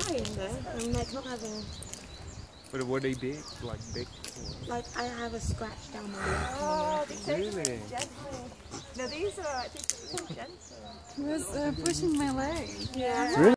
trying though. I'm like not having But were they big? Like big? Or? like I have a scratch down my lip. Oh, these are Really? gentle. No, these are actually so gentle. He was uh, pushing my leg. Yeah. Really?